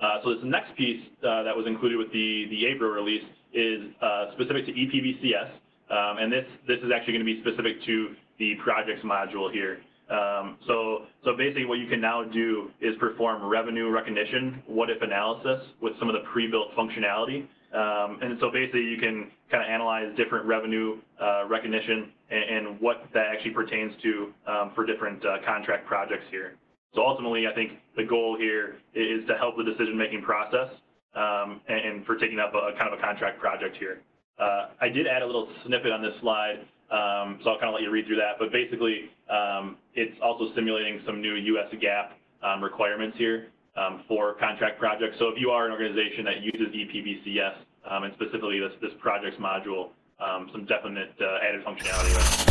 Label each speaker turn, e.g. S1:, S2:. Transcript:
S1: Uh, so this next piece uh, that was included with the, the April release is uh, specific to EPBCS. Um, and this, this is actually going to be specific to the projects module here. Um, so, so basically what you can now do is perform revenue recognition, what if analysis with some of the pre-built functionality. Um, and so basically you can kind of analyze different revenue recognition and, what that actually pertains to for different contract projects here. So ultimately, I think the goal here is to help the decision-making process um, and, for taking up a, kind of a contract project here. Uh, I did add a little snippet on this slide, um, so I'll kind of let you read through that. But basically, um, it's also simulating some new US GAAP um, requirements here for contract projects. So if you are an organization that uses EPBCS, um, and specifically this, this projects module, some definite uh, added functionality